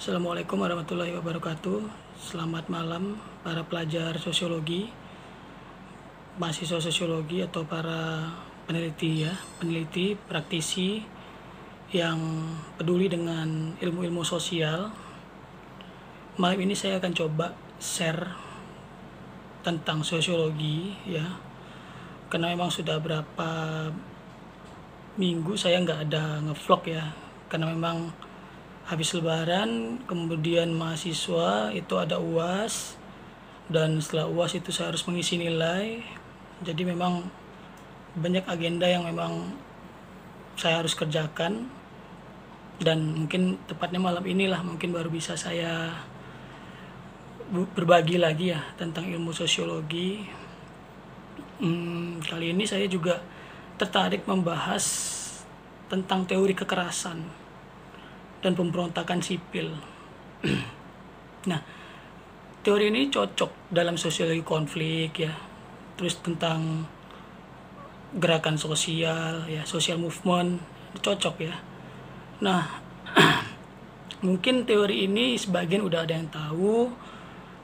Assalamualaikum warahmatullahi wabarakatuh. Selamat malam para pelajar sosiologi, mahasiswa sosiologi atau para peneliti ya, peneliti, praktisi yang peduli dengan ilmu-ilmu sosial. Malam ini saya akan coba share tentang sosiologi ya. Karena memang sudah berapa minggu saya nggak ada ngevlog ya. Karena memang habis lebaran kemudian mahasiswa itu ada uas dan setelah uas itu saya harus mengisi nilai. Jadi memang banyak agenda yang memang saya harus kerjakan. Dan mungkin tepatnya malam inilah mungkin baru bisa saya berbagi lagi ya tentang ilmu sosiologi. Hmm, kali ini saya juga tertarik membahas tentang teori kekerasan dan pemberontakan sipil. nah, teori ini cocok dalam sosiologi konflik ya. Terus tentang gerakan sosial ya, social movement cocok ya. Nah, mungkin teori ini sebagian udah ada yang tahu.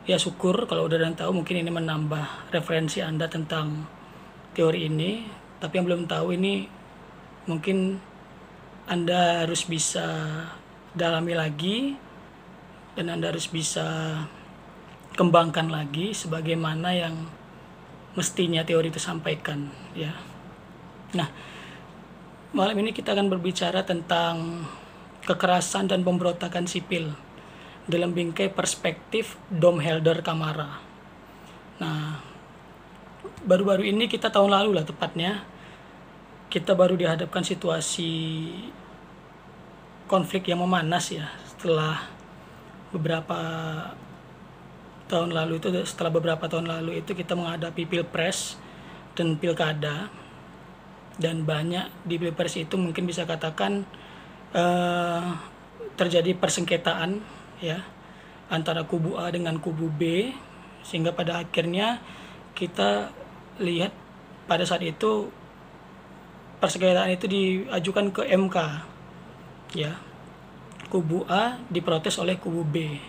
Ya syukur kalau udah ada yang tahu mungkin ini menambah referensi Anda tentang teori ini. Tapi yang belum tahu ini mungkin anda harus bisa dalami lagi dan Anda harus bisa kembangkan lagi sebagaimana yang mestinya teori itu sampaikan ya. Nah, malam ini kita akan berbicara tentang kekerasan dan pemberontakan sipil dalam bingkai perspektif Dom Helder Kamara. Nah, baru-baru ini kita tahun lalu lah tepatnya kita baru dihadapkan situasi konflik yang memanas ya setelah beberapa tahun lalu itu setelah beberapa tahun lalu itu kita menghadapi pilpres dan pilkada. Dan banyak di pilpres itu mungkin bisa katakan uh, terjadi persengketaan ya antara kubu A dengan kubu B sehingga pada akhirnya kita lihat pada saat itu persengketaan itu diajukan ke MK ya. Kubu A diprotes oleh kubu B.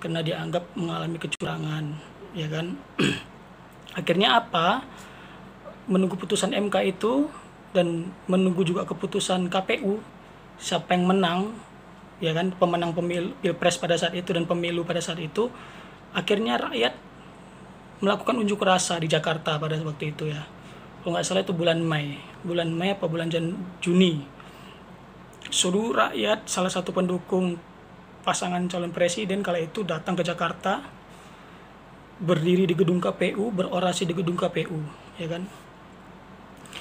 Karena dianggap mengalami kecurangan ya kan? Akhirnya apa? Menunggu putusan MK itu dan menunggu juga keputusan KPU siapa yang menang ya kan? Pemenang pemilu pilpres pada saat itu dan pemilu pada saat itu. Akhirnya rakyat melakukan unjuk rasa di Jakarta pada waktu itu ya. Kalau nggak salah itu bulan Mei. Bulan Mei apa bulan Juni seluruh rakyat salah satu pendukung pasangan calon presiden kala itu datang ke Jakarta berdiri di gedung KPU berorasi di gedung KPU ya kan?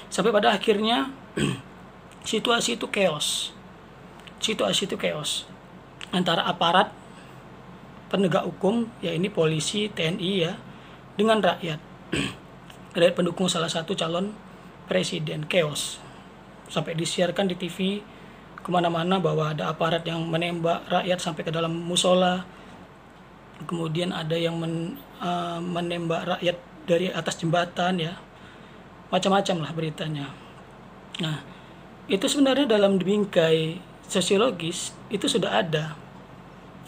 Sampai pada akhirnya situasi itu chaos. Situasi itu chaos antara aparat penegak hukum ya ini polisi TNI ya dengan rakyat. Rakyat pendukung salah satu calon presiden. Chaos. Sampai disiarkan di TV ke mana-mana bahwa ada aparat yang menembak rakyat sampai ke dalam musola. Kemudian ada yang men, uh, menembak rakyat dari atas jembatan ya. Macam-macam lah beritanya. Nah itu sebenarnya dalam bingkai sosiologis itu sudah ada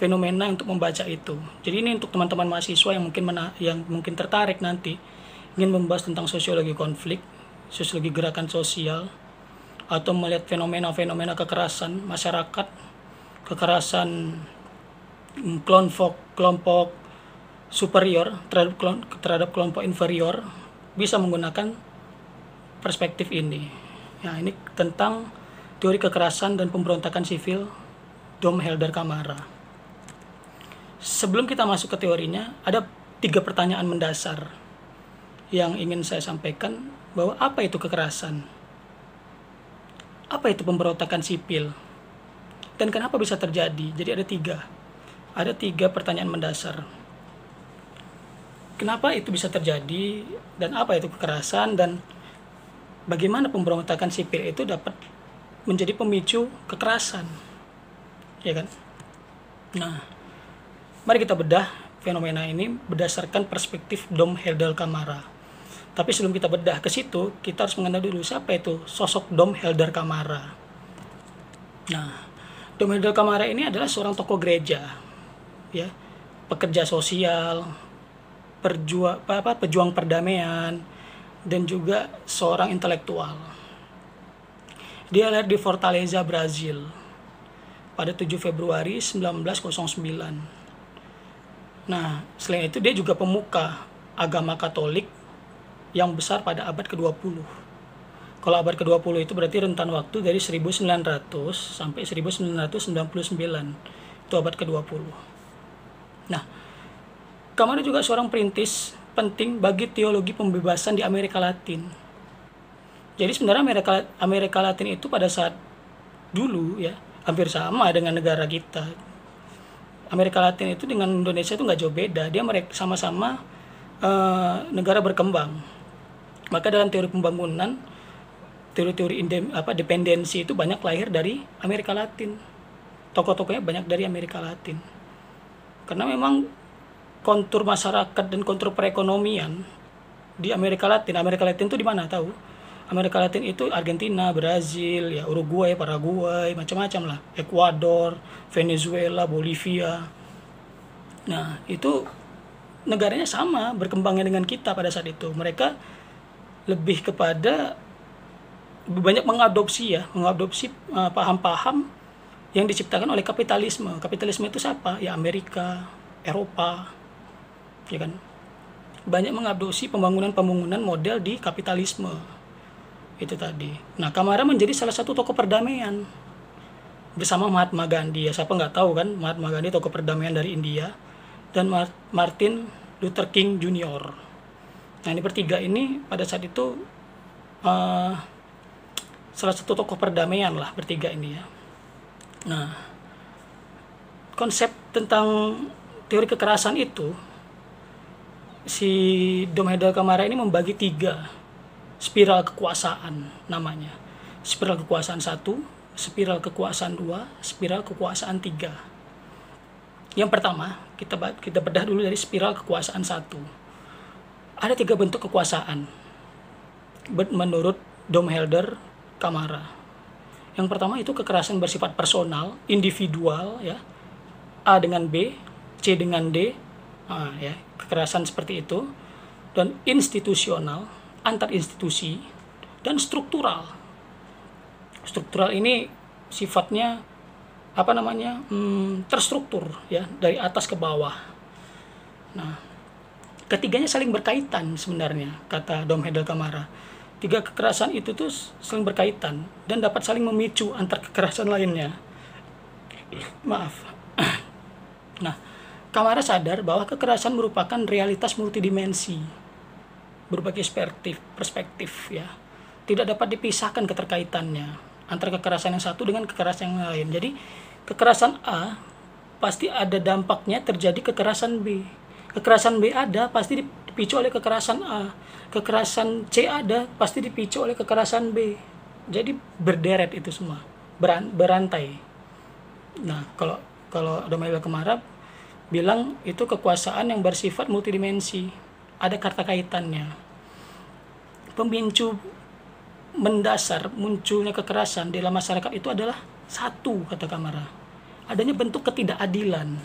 fenomena untuk membaca itu. Jadi ini untuk teman-teman mahasiswa yang mungkin mena yang mungkin tertarik nanti ingin membahas tentang sosiologi konflik sosiologi gerakan sosial atau melihat fenomena-fenomena kekerasan masyarakat, kekerasan kelompok kelompok superior terhadap terhadap kelompok inferior bisa menggunakan perspektif ini. Ya, ini tentang teori kekerasan dan pemberontakan sivil Dom Helder Kamara. Sebelum kita masuk ke teorinya, ada tiga pertanyaan mendasar yang ingin saya sampaikan bahwa apa itu kekerasan? Apa itu pemberontakan sipil? Dan kenapa bisa terjadi? Jadi ada tiga. Ada tiga pertanyaan mendasar. Kenapa itu bisa terjadi? Dan apa itu kekerasan? Dan bagaimana pemberontakan sipil itu dapat menjadi pemicu kekerasan? Ya kan? Nah mari kita bedah fenomena ini berdasarkan perspektif Dom Heldal Kamara tapi sebelum kita bedah ke situ, kita harus mengenal dulu siapa itu sosok Dom Helder Kamara. Nah, Dom Hendel Kamara ini adalah seorang tokoh gereja, ya, pekerja sosial, perjuang apa pejuang perdamaian, dan juga seorang intelektual. Dia lahir di Fortaleza, Brazil pada 7 Februari 1909. Nah, selain itu dia juga pemuka agama Katolik yang besar pada abad ke-20. Kalau abad ke-20 itu berarti rentan waktu dari 1900 sampai 1999. Itu abad ke-20. Nah, Kamara juga seorang perintis penting bagi teologi pembebasan di Amerika Latin. Jadi sebenarnya Amerika Amerika Latin itu pada saat dulu ya hampir sama dengan negara kita. Amerika Latin itu dengan Indonesia itu nggak jauh beda. Dia sama-sama uh, negara berkembang. Maka dalam teori pembangunan, teori-teori apa dependensi itu banyak lahir dari Amerika Latin. Tokoh-tokohnya banyak dari Amerika Latin. Karena memang kontur masyarakat dan kontur perekonomian di Amerika Latin. Amerika Latin itu di mana tahu? Amerika Latin itu Argentina, Brazil, ya Uruguay, Paraguay, macam-macam lah. Ekuador, Venezuela, Bolivia. Nah, itu negaranya sama berkembangnya dengan kita pada saat itu. Mereka lebih kepada lebih banyak mengadopsi ya, mengadopsi uh, paham-paham yang diciptakan oleh kapitalisme. Kapitalisme itu siapa? Ya Amerika, Eropa, ya kan banyak mengadopsi pembangunan-pembangunan model di kapitalisme itu tadi. Nah, Kamara menjadi salah satu tokoh perdamaian bersama Mahatma Gandhi ya siapa nggak tahu kan Mahatma Gandhi tokoh perdamaian dari India dan Martin Luther King Jr. Nah ini bertiga ini pada saat itu uh, salah satu tokoh perdamaian lah bertiga ini ya. Nah konsep tentang teori kekerasan itu si Dom Hedal Kamara ini membagi tiga spiral kekuasaan namanya. Spiral kekuasaan satu, spiral kekuasaan dua, spiral kekuasaan tiga. Yang pertama, kita kita bedah dulu dari spiral kekuasaan satu. Ada tiga bentuk kekuasaan. Menurut Dom Helder Kamara. Yang pertama itu kekerasan bersifat personal, individual, ya, A dengan B, C dengan D, nah, ya kekerasan seperti itu. Dan institusional antar institusi dan struktural. Struktural ini sifatnya apa namanya hmm, terstruktur ya dari atas ke bawah. Nah ketiganya saling berkaitan sebenarnya kata Dom Hedel Kamara tiga kekerasan itu tuh saling berkaitan dan dapat saling memicu antar kekerasan lainnya maaf nah Kamara sadar bahwa kekerasan merupakan realitas multidimensi berbagai perspektif, perspektif ya. Tidak dapat dipisahkan keterkaitannya antara kekerasan yang satu dengan kekerasan yang lain. Jadi kekerasan A pasti ada dampaknya terjadi kekerasan B. Kekerasan B ada pasti dipicu oleh kekerasan A. Kekerasan C ada pasti dipicu oleh kekerasan B. Jadi berderet itu semua, berantai. Nah, kalau kalau Domaila Kemarap bilang itu kekuasaan yang bersifat multidimensi ada kata kaitannya pemicu mendasar munculnya kekerasan di dalam masyarakat itu adalah satu kata Kamara adanya bentuk ketidakadilan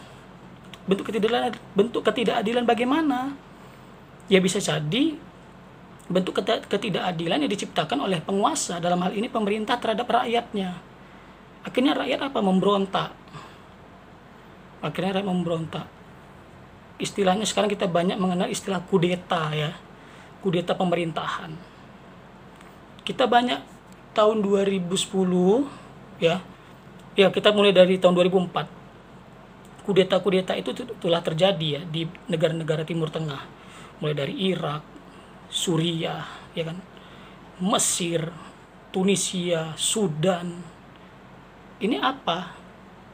bentuk ketidakadilan bentuk ketidakadilan bagaimana? Ya bisa jadi bentuk ketidakadilan yang diciptakan oleh penguasa dalam hal ini pemerintah terhadap rakyatnya. Akhirnya rakyat apa? Memberontak. Akhirnya rakyat memberontak. Istilahnya sekarang kita banyak mengenal istilah kudeta ya. Kudeta pemerintahan. Kita banyak tahun 2010 ya. Ya kita mulai dari tahun 2004 kudeta-kudeta itu telah terjadi ya di negara-negara Timur Tengah. Mulai dari Irak Suriah ya kan? Mesir Tunisia Sudan. Ini apa?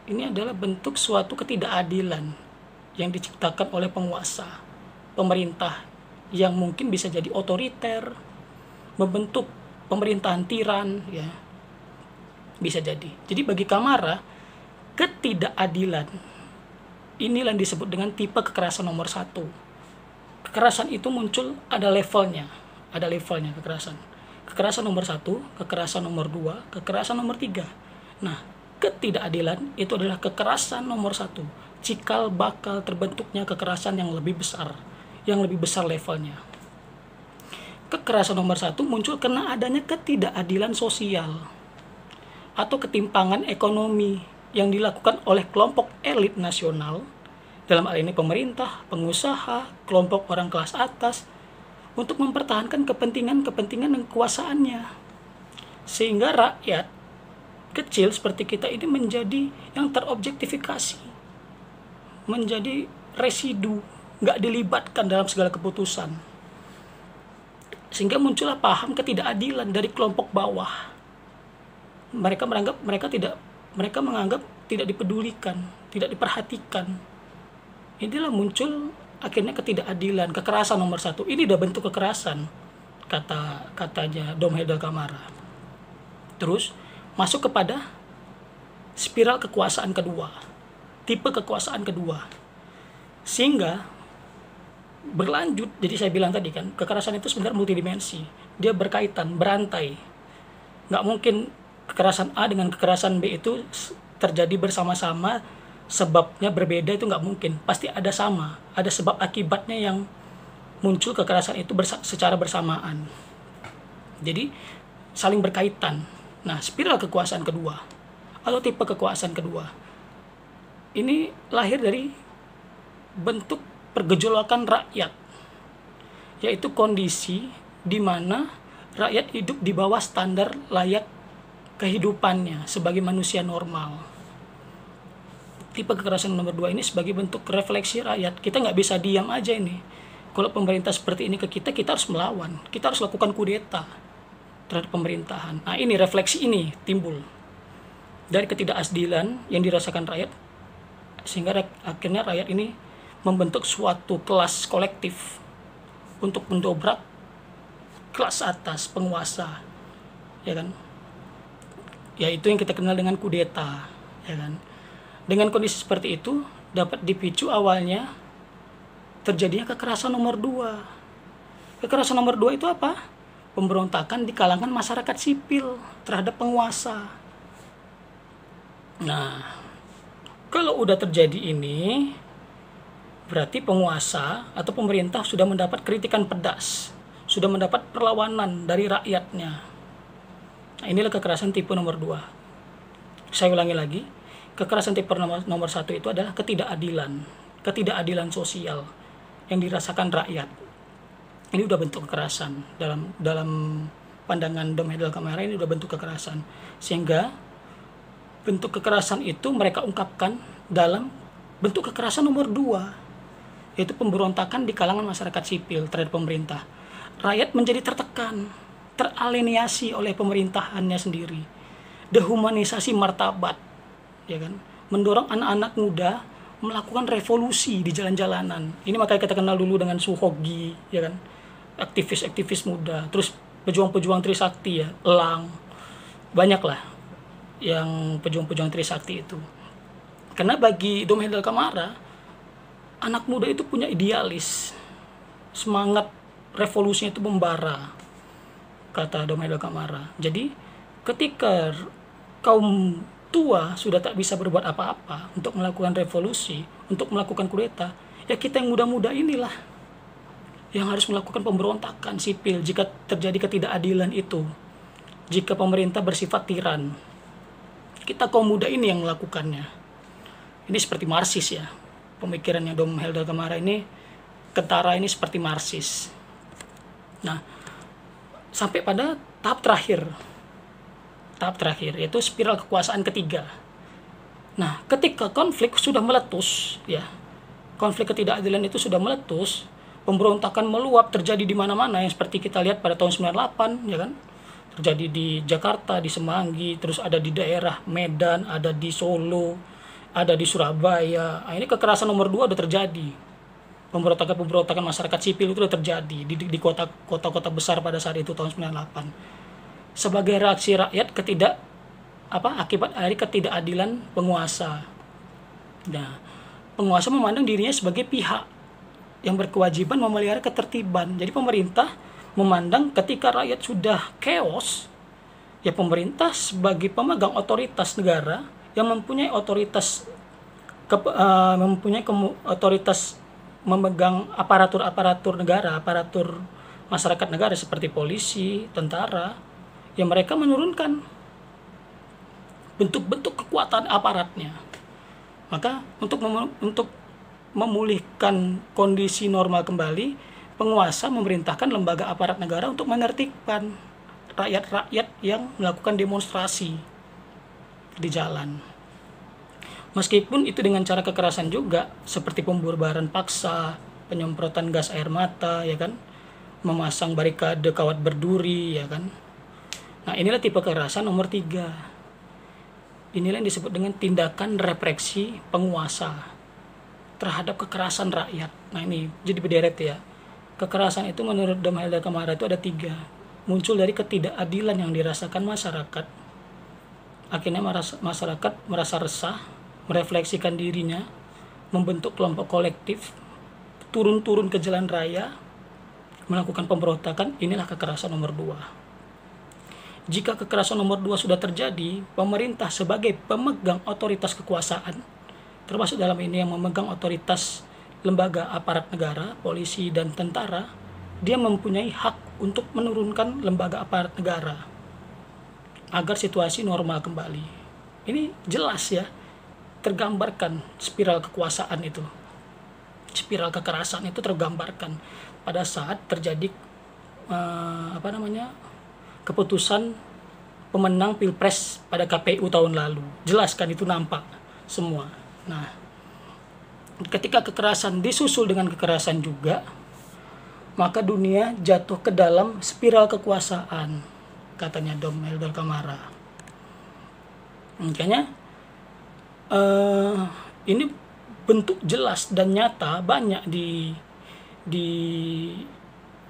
Ini adalah bentuk suatu ketidakadilan yang diciptakan oleh penguasa, pemerintah yang mungkin bisa jadi otoriter, membentuk pemerintahan tiran, ya. Bisa jadi. Jadi bagi Kamara ketidakadilan inilah yang disebut dengan tipe kekerasan nomor satu. Kekerasan itu muncul ada levelnya, ada levelnya kekerasan. Kekerasan nomor satu, kekerasan nomor dua, kekerasan nomor tiga. Nah, ketidakadilan itu adalah kekerasan nomor satu cikal bakal terbentuknya kekerasan yang lebih besar yang lebih besar levelnya kekerasan nomor satu muncul karena adanya ketidakadilan sosial atau ketimpangan ekonomi yang dilakukan oleh kelompok elit nasional dalam hal ini pemerintah, pengusaha, kelompok orang kelas atas untuk mempertahankan kepentingan-kepentingan dan kekuasaannya. Sehingga rakyat kecil seperti kita ini menjadi yang terobjektifikasi. Menjadi residu, nggak dilibatkan dalam segala keputusan. Sehingga muncullah paham ketidakadilan dari kelompok bawah. Mereka menganggap mereka tidak mereka menganggap tidak dipedulikan, tidak diperhatikan, inilah muncul akhirnya ketidakadilan, kekerasan nomor satu. Ini udah bentuk kekerasan, kata katanya Dom Hedel Kamara. Terus masuk kepada spiral kekuasaan kedua, tipe kekuasaan kedua. Sehingga berlanjut, jadi saya bilang tadi kan, kekerasan itu sebenarnya multidimensi. Dia berkaitan, berantai. Nggak mungkin kekerasan A dengan kekerasan B itu terjadi bersama-sama sebabnya berbeda itu nggak mungkin. Pasti ada sama ada sebab akibatnya yang muncul kekerasan itu bersa secara bersamaan. Jadi saling berkaitan. Nah spiral kekuasaan kedua atau tipe kekuasaan kedua. Ini lahir dari bentuk pergejolakan rakyat yaitu kondisi di mana rakyat hidup di bawah standar layak kehidupannya sebagai manusia normal tipe kekerasan nomor dua ini sebagai bentuk refleksi rakyat. Kita nggak bisa diam aja ini. Kalau pemerintah seperti ini ke kita, kita harus melawan. Kita harus lakukan kudeta terhadap pemerintahan. Nah ini refleksi ini timbul dari ketidakadilan yang dirasakan rakyat sehingga akhirnya rakyat ini membentuk suatu kelas kolektif untuk mendobrak kelas atas penguasa ya kan yaitu yang kita kenal dengan kudeta ya kan dengan kondisi seperti itu dapat dipicu awalnya terjadinya kekerasan nomor dua. Kekerasan nomor dua itu apa? Pemberontakan di kalangan masyarakat sipil terhadap penguasa. Nah, kalau udah terjadi ini, berarti penguasa atau pemerintah sudah mendapat kritikan pedas, sudah mendapat perlawanan dari rakyatnya. Inilah kekerasan tipe nomor dua. Saya ulangi lagi, kekerasan tipe nomor, nomor satu itu adalah ketidakadilan ketidakadilan sosial yang dirasakan rakyat. Ini udah bentuk kekerasan. Dalam dalam pandangan Dom Hedel Kamera ini udah bentuk kekerasan. Sehingga bentuk kekerasan itu mereka ungkapkan dalam bentuk kekerasan nomor dua yaitu pemberontakan di kalangan masyarakat sipil terhadap pemerintah. Rakyat menjadi tertekan teraliniasi oleh pemerintahannya sendiri. Dehumanisasi martabat ya kan? Mendorong anak-anak muda melakukan revolusi di jalan-jalanan. Ini makanya kita kenal dulu dengan Suhogi ya kan? Aktivis-aktivis muda. Terus pejuang-pejuang Trisakti ya Elang. Banyak lah yang pejuang-pejuang Trisakti itu. Karena bagi Dom Hendel Kamara anak muda itu punya idealis. Semangat revolusinya itu membara kata Dom Hendel Kamara jadi ketika kaum tua sudah tak bisa berbuat apa-apa untuk melakukan revolusi, untuk melakukan kudeta, ya kita yang muda-muda inilah yang harus melakukan pemberontakan sipil jika terjadi ketidakadilan itu. Jika pemerintah bersifat tiran. Kita kaum muda ini yang melakukannya. Ini seperti Marxis ya. Pemikirannya Dom Helder Kamara ini kentara ini seperti Marxis. Nah, sampai pada tahap terakhir tahap terakhir yaitu spiral kekuasaan ketiga. Nah, ketika konflik sudah meletus, ya, konflik ketidakadilan itu sudah meletus, pemberontakan meluap terjadi di mana-mana yang seperti kita lihat pada tahun 98, ya kan? Terjadi di Jakarta, di Semanggi, terus ada di daerah Medan, ada di Solo, ada di Surabaya. Nah, ini kekerasan nomor dua udah terjadi. Pemberontakan-pemberontakan masyarakat sipil itu terjadi di, di kota-kota besar pada saat itu tahun 98 sebagai reaksi rakyat ketidak apa akibat dari ketidakadilan penguasa. Nah, penguasa memandang dirinya sebagai pihak yang berkewajiban memelihara ketertiban. Jadi pemerintah memandang ketika rakyat sudah chaos, ya pemerintah sebagai pemegang otoritas negara yang mempunyai otoritas ke, uh, mempunyai kemu, otoritas memegang aparatur-aparatur negara, aparatur masyarakat negara seperti polisi, tentara, yang mereka menurunkan bentuk-bentuk kekuatan aparatnya. Maka untuk mem untuk memulihkan kondisi normal kembali, penguasa memerintahkan lembaga aparat negara untuk menertibkan rakyat-rakyat yang melakukan demonstrasi di jalan. Meskipun itu dengan cara kekerasan juga, seperti pembubaran paksa, penyemprotan gas air mata, ya kan, memasang barikade kawat berduri, ya kan. Nah inilah tipe kekerasan nomor tiga. Inilah yang disebut dengan tindakan represi penguasa terhadap kekerasan rakyat. Nah ini jadi berderet ya. Kekerasan itu menurut Dom Helder Kamara itu ada tiga. Muncul dari ketidakadilan yang dirasakan masyarakat. Akhirnya masyarakat merasa resah, merefleksikan dirinya, membentuk kelompok kolektif, turun-turun ke jalan raya, melakukan pemberontakan, inilah kekerasan nomor dua. Jika kekerasan nomor dua sudah terjadi, pemerintah sebagai pemegang otoritas kekuasaan, termasuk dalam ini yang memegang otoritas lembaga aparat negara, polisi, dan tentara, dia mempunyai hak untuk menurunkan lembaga aparat negara agar situasi normal kembali. Ini jelas ya, tergambarkan spiral kekuasaan itu. Spiral kekerasan itu tergambarkan pada saat terjadi uh, apa namanya keputusan pemenang pilpres pada KPU tahun lalu. Jelaskan itu nampak semua. Nah ketika kekerasan disusul dengan kekerasan juga maka dunia jatuh ke dalam spiral kekuasaan katanya Dom Eldor Kamara. Makanya uh, ini bentuk jelas dan nyata banyak di di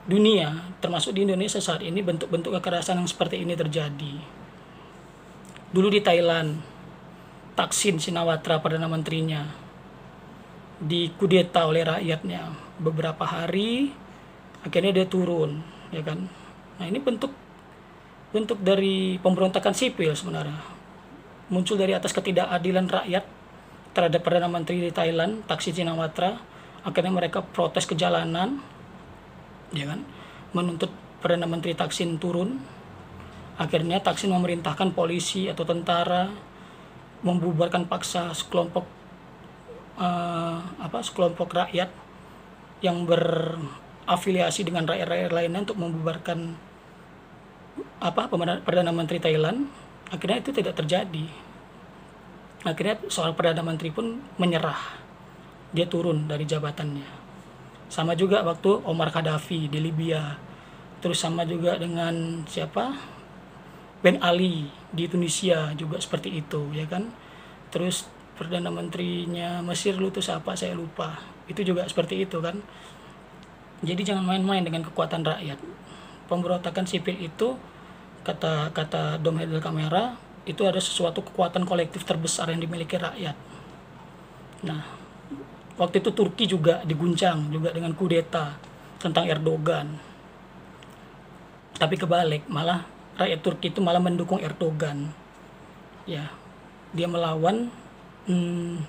dunia termasuk di Indonesia saat ini bentuk-bentuk kekerasan yang seperti ini terjadi. Dulu di Thailand Taksin Sinawatra perdana menterinya dikudeta oleh rakyatnya beberapa hari akhirnya dia turun ya kan? Nah ini bentuk bentuk dari pemberontakan sipil sebenarnya muncul dari atas ketidakadilan rakyat terhadap Perdana Menteri di Thailand, Taksi Cinawatra. Akhirnya mereka protes ke jalanan, ya kan, menuntut Perdana Menteri Taksin turun. Akhirnya Taksin memerintahkan polisi atau tentara membubarkan paksa sekelompok uh, apa sekelompok rakyat yang berafiliasi dengan rakyat-rakyat lainnya untuk membubarkan apa perdana menteri Thailand akhirnya itu tidak terjadi. Akhirnya soal perdana menteri pun menyerah. Dia turun dari jabatannya. Sama juga waktu Omar Gaddafi di Libya. Terus sama juga dengan siapa? Ben Ali di Tunisia juga seperti itu ya kan? Terus perdana menterinya Mesir lu tuh siapa saya lupa. Itu juga seperti itu kan? Jadi jangan main-main dengan kekuatan rakyat. Pemberontakan sipil itu kata kata Dom Hedel Kamera itu ada sesuatu kekuatan kolektif terbesar yang dimiliki rakyat. Nah, waktu itu Turki juga diguncang juga dengan kudeta tentang Erdogan. Tapi kebalik, malah rakyat Turki itu malah mendukung Erdogan. Ya, dia melawan hmm,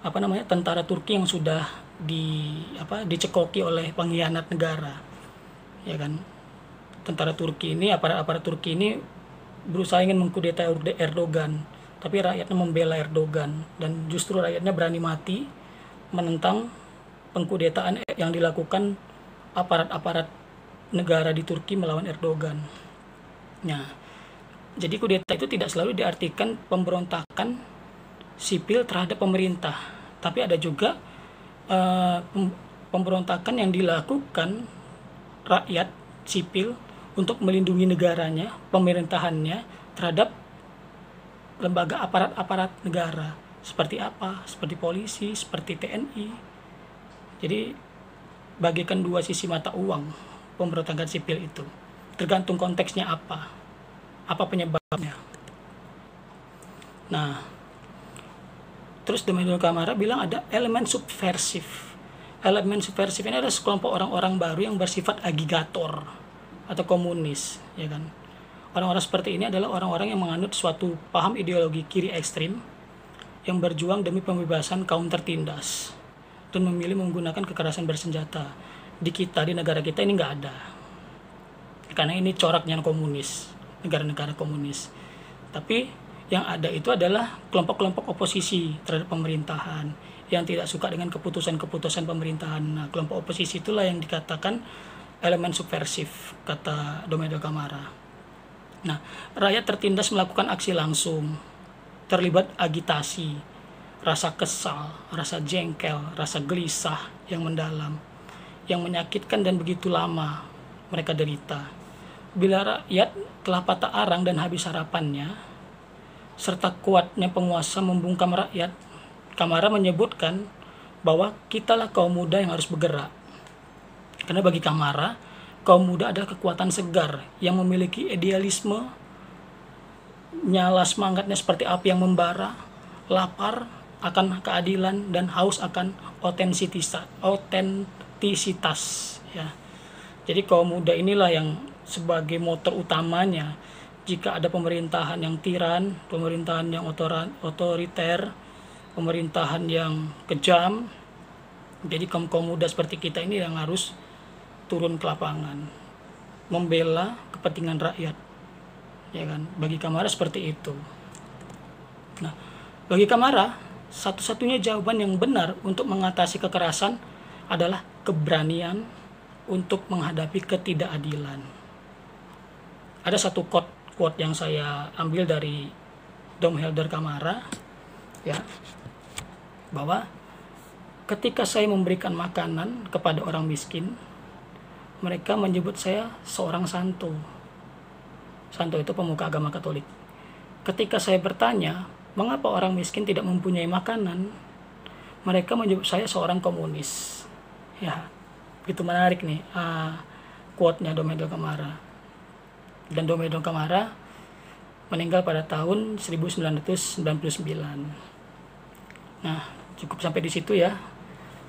apa namanya tentara Turki yang sudah di apa dicekoki oleh pengkhianat negara ya kan tentara Turki ini aparat-aparat Turki ini berusaha ingin mengkudeta Erdogan. Tapi rakyatnya membela Erdogan. Dan justru rakyatnya berani mati menentang pengkudetaan yang dilakukan aparat-aparat negara di Turki melawan Erdogan. Nah, jadi kudeta itu tidak selalu diartikan pemberontakan sipil terhadap pemerintah, tapi ada juga uh, pemberontakan yang dilakukan rakyat sipil untuk melindungi negaranya, pemerintahannya terhadap lembaga aparat-aparat negara seperti apa, seperti polisi, seperti TNI. Jadi bagikan dua sisi mata uang pemberontakan sipil itu. Tergantung konteksnya apa, apa penyebabnya. Nah, terus Domino Kamara bilang ada elemen subversif. Elemen subversif ini adalah sekelompok orang-orang baru yang bersifat agigator atau komunis ya kan Orang-orang seperti ini adalah orang-orang yang menganut suatu paham ideologi kiri ekstrim yang berjuang demi pembebasan kaum tertindas dan memilih menggunakan kekerasan bersenjata. Di kita, di negara kita ini nggak ada. Karena ini coraknya komunis, negara-negara komunis. Tapi yang ada itu adalah kelompok-kelompok oposisi terhadap pemerintahan yang tidak suka dengan keputusan-keputusan pemerintahan. Nah, kelompok oposisi itulah yang dikatakan elemen subversif, kata Domedo Kamara. Nah, rakyat tertindas melakukan aksi langsung, terlibat agitasi, rasa kesal, rasa jengkel, rasa gelisah yang mendalam, yang menyakitkan dan begitu lama mereka derita. Bila rakyat telah patah arang dan habis harapannya, serta kuatnya penguasa membungkam rakyat, Kamara menyebutkan bahwa kitalah kaum muda yang harus bergerak. Karena bagi Kamara, kaum muda adalah kekuatan segar yang memiliki idealisme, nyala semangatnya seperti api yang membara, lapar akan keadilan dan haus akan otentisitas, otentisitas ya. Jadi kaum muda inilah yang sebagai motor utamanya jika ada pemerintahan yang tiran, pemerintahan yang otoriter, pemerintahan yang kejam, jadi kaum kaum muda seperti kita ini yang harus turun ke lapangan membela kepentingan rakyat ya kan? Bagi Kamara seperti itu. Nah bagi Kamara satu-satunya jawaban yang benar untuk mengatasi kekerasan adalah keberanian untuk menghadapi ketidakadilan. Ada satu quote quote yang saya ambil dari Dom Helder Kamara ya bahwa ketika saya memberikan makanan kepada orang miskin mereka menyebut saya seorang santo. Santo itu pemuka agama Katolik. Ketika saya bertanya, mengapa orang miskin tidak mempunyai makanan? Mereka menyebut saya seorang komunis. Ya, itu menarik nih uh, quote-nya Domedo Kamara. Dan Domedo Kamara meninggal pada tahun 1999. Nah, cukup sampai di situ ya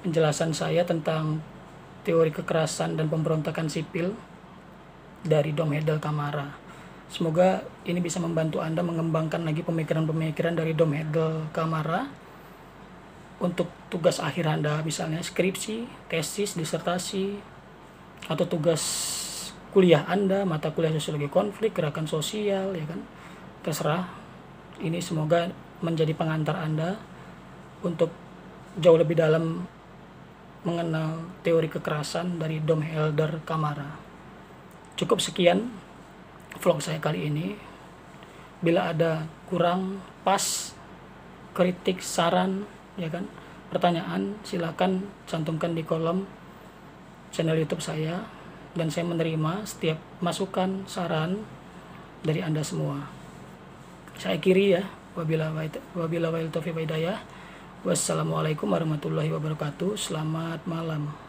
penjelasan saya tentang teori kekerasan dan pemberontakan sipil dari Dom Hedel Kamara. Semoga ini bisa membantu Anda mengembangkan lagi pemikiran-pemikiran dari Dom Hedel Kamara untuk tugas akhir Anda, misalnya skripsi, tesis, disertasi, atau tugas kuliah Anda, mata kuliah sosiologi konflik, gerakan sosial, ya kan, terserah. Ini semoga menjadi pengantar Anda untuk jauh lebih dalam mengenal teori kekerasan dari Dom Helder Kamara. Cukup sekian vlog saya kali ini. Bila ada kurang pas, kritik, saran, ya kan, pertanyaan, silakan cantumkan di kolom channel YouTube saya dan saya menerima setiap masukan, saran dari Anda semua. Saya kiri ya, wabila wabila wa Wassalamualaikum warahmatullahi wabarakatuh. Selamat malam.